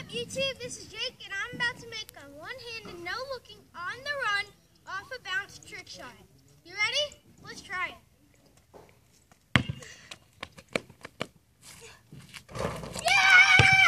up, YouTube? This is Jake, and I'm about to make a one-handed, no-looking, on-the-run, off-a-bounce trick shot.